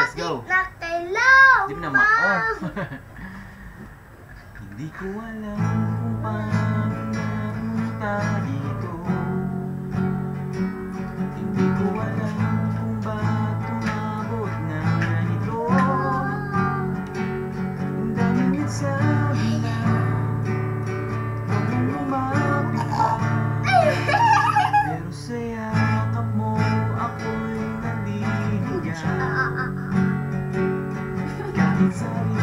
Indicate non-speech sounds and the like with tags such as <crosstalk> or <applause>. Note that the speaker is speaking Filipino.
let's go. Hindi mo na ma-off. <laughs> Hindi ko alam kung paano napunta dito. Hindi ko alam kung ba't tumabot na ganito. Ang daming nagsabi na huwag mong lumapit pa. <laughs> Pero sa yakap mo ako'y nandihiga. Kahit inside